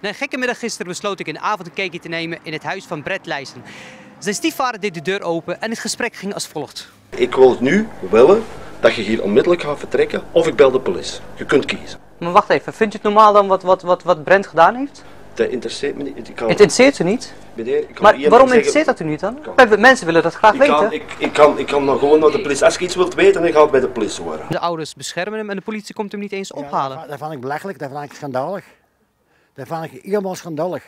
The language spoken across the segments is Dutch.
Na een gekke middag gisteren besloot ik een avond een kijkje te nemen in het huis van Brett Leijsen. Zijn stiefvader deed de deur open en het gesprek ging als volgt. Ik wil nu willen dat je hier onmiddellijk gaat vertrekken of ik bel de politie. Je kunt kiezen. Maar wacht even, vindt u het normaal dan wat, wat, wat, wat Brent gedaan heeft? Dat interesseert me niet. Ik kan, Het interesseert u niet? meneer, ik kan Maar waarom zeggen- interesseert dat u niet dan? Kan. Mensen willen dat graag Ik kan, weten. ik, ik, kan, ik kan nog gewoon naar de politie. Als je iets wilt weten, dan ga ik bij de politie horen. De ouders beschermen hem en de politie komt hem niet eens Ja, ophalen. dat, dat vind ik belachelijk, dat vind ik schandalig. Dat vind ik helemaal schandalig.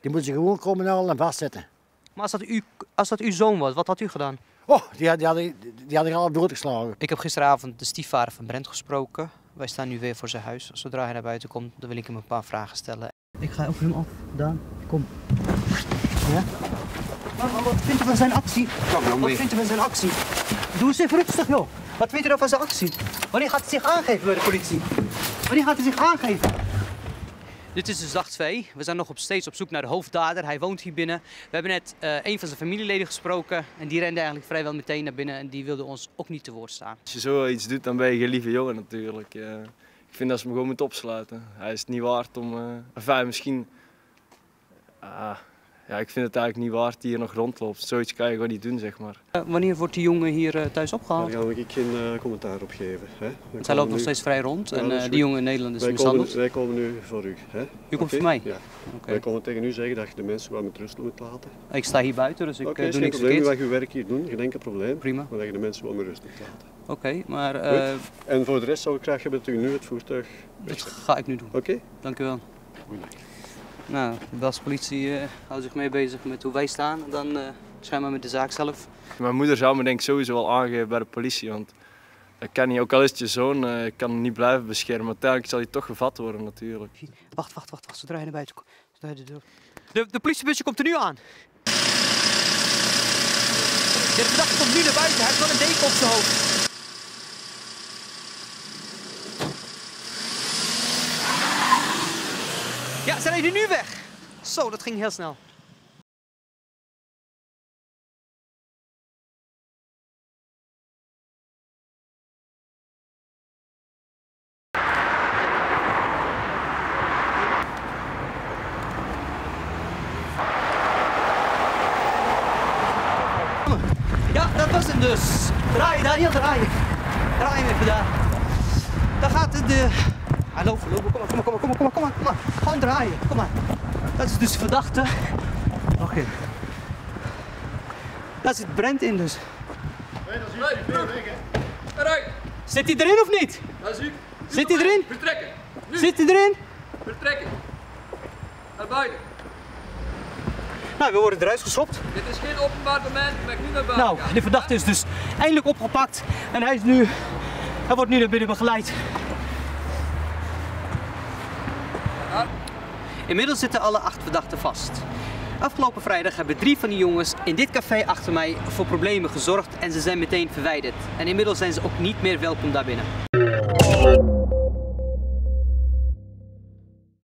Die moeten ze gewoon komen halen en vastzetten. Maar als dat, u, als dat uw zoon was, wat had u gedaan? Oh, die, had- die, hadden, die hadden al doodgeslagen. Ik heb gisteravond de stiefvader van Brent gesproken. Wij staan nu weer voor zijn huis. Zodra hij naar buiten komt, dan wil ik hem een paar vragen stellen. Ik ga over hem af, Daan. Kom. Ja? Maar wat vindt u van zijn actie? Wat vindt u van zijn actie? Doe eens even rustig, joh. Wat vindt u nou van zijn actie? Wanneer gaat hij zich aangeven bij de politie? Wanneer gaat hij zich aangeven? Dit is dus dag 2. We zijn nog op steeds op zoek naar de hoofddader. Hij woont hier binnen. We hebben net eh, een van zijn familieleden gesproken. En die rende eigenlijk vrijwel meteen naar binnen. En die wilde ons ook niet te woord staan. Als je zoiets doet, dan ben je geen lieve jongen natuurlijk. Eh, ik vind dat ze hem gewoon moeten opsluiten. Hij is het niet waard om... eh enfin, misschien... Ah, ja, ik vind het eigenlijk niet waard dat hij hier nog rondloopt. Zoiets kan je gewoon niet doen, zeg maar. Eh, wanneer wordt die jongen hier eh, thuis opgehaald? Daar ga ik geen eh, commentaar op geven. Hè. Want hij komen loopt nog steeds vrij rond. En dat eh, die jongen in Nederland is wij komen, mishandeld. wij komen nu voor u. Hè. U komt voor mij? Ja. Oké. Wij komen tegen u zeggen dat je de mensen wel met rust moet laten. Ik sta hier buiten, dus ik doe geen niks. Je verkeerd. mag uw werk hier doen, geen enkel probleem. Prima. Maar dat je de mensen wel met rust moet laten. Oké, maar eh, En voor de rest zou ik graag hebben dat u nu het voertuig dat ga ik nu doen. Oké? Dank u wel. Goeiedag. Nou, de Belgische politie eh, houdt zich mee bezig met hoe wij staan. En dan eh schijnbaar met de zaak zelf. Mijn moeder zou me denk ik sowieso wel aangeven bij de politie. Want ik kan niet, ook al is het je zoon, eh, ik kan hem niet blijven beschermen. Uiteindelijk zal hij toch gevat worden natuurlijk. Wacht, wacht, wacht, wacht. Zodra je naar buiten komt. Zodra je de, deur... de, de politiebusje komt er nu aan. De verdachte komt nu naar buiten. Hij heeft wel een deken op zijn hoofd. Ja, ze nu weg. Zo, dat ging heel snel. Ja, dat was hem dus. Draai, Daniel, draai. Draai hem even daar. Daar gaat het de... Kom maar, kom maar, kom maar, kom maar, maar, maar. Gewoon draaien, kom maar. Dat is dus de verdachte. Oké. Daar zit Brent in dus. Zit hij erin of niet? Dat is u. Zit hij erin? Vertrekken. Nu. Zit hij erin? Vertrekken. Naar buiten. Nou, we worden eruit geschopt. Dit is geen openbaar domein. Ik mag nu naar buiten Nou, de verdachte is dus eindelijk opgepakt. En hij is nu... Hij wordt nu naar binnen begeleid. Inmiddels zitten alle acht verdachten vast. Afgelopen vrijdag hebben drie van die jongens in dit café achter mij voor problemen gezorgd en ze zijn meteen verwijderd. En inmiddels zijn ze ook niet meer welkom daarbinnen.